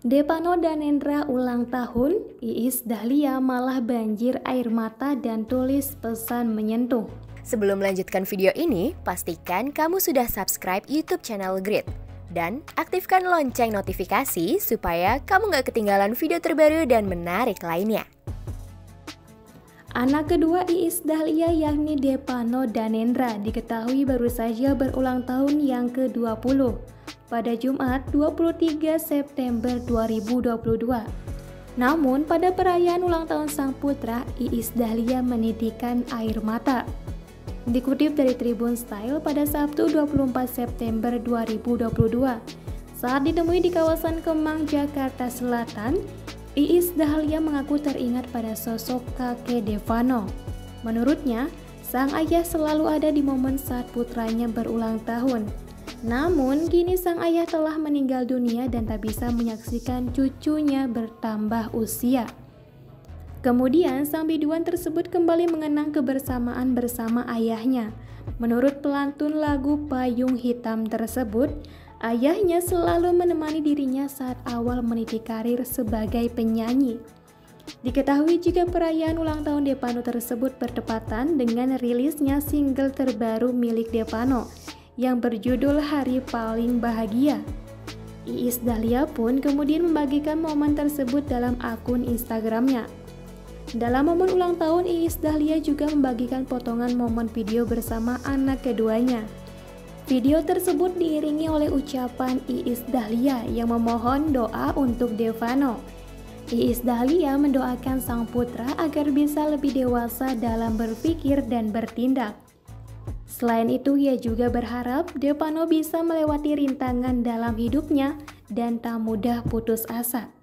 Depano dan Endra ulang tahun, Iis Dahlia malah banjir air mata dan tulis pesan menyentuh. Sebelum melanjutkan video ini, pastikan kamu sudah subscribe YouTube channel Grid. Dan aktifkan lonceng notifikasi supaya kamu gak ketinggalan video terbaru dan menarik lainnya. Anak kedua Iis Dahlia yakni Depano dan Endra diketahui baru saja berulang tahun yang ke-20 pada Jumat 23 September 2022. Namun pada perayaan ulang tahun sang putra, Iis Dahlia menitikkan air mata. Dikutip dari Tribun Style pada Sabtu 24 September 2022, saat ditemui di kawasan Kemang, Jakarta Selatan, Iis Dahlia mengaku teringat pada sosok kakek Devano. Menurutnya, sang ayah selalu ada di momen saat putranya berulang tahun. Namun, kini sang ayah telah meninggal dunia dan tak bisa menyaksikan cucunya bertambah usia. Kemudian, sang biduan tersebut kembali mengenang kebersamaan bersama ayahnya. Menurut pelantun lagu Payung Hitam tersebut, ayahnya selalu menemani dirinya saat awal meniti karir sebagai penyanyi. Diketahui jika perayaan ulang tahun Depano tersebut bertepatan dengan rilisnya single terbaru milik Depano, yang berjudul Hari Paling Bahagia. Iis Dahlia pun kemudian membagikan momen tersebut dalam akun Instagramnya. Dalam momen ulang tahun, Iis Dahlia juga membagikan potongan momen video bersama anak keduanya. Video tersebut diiringi oleh ucapan Iis Dahlia yang memohon doa untuk Devano. Iis Dahlia mendoakan sang putra agar bisa lebih dewasa dalam berpikir dan bertindak. Selain itu, ia juga berharap Depano bisa melewati rintangan dalam hidupnya dan tak mudah putus asa.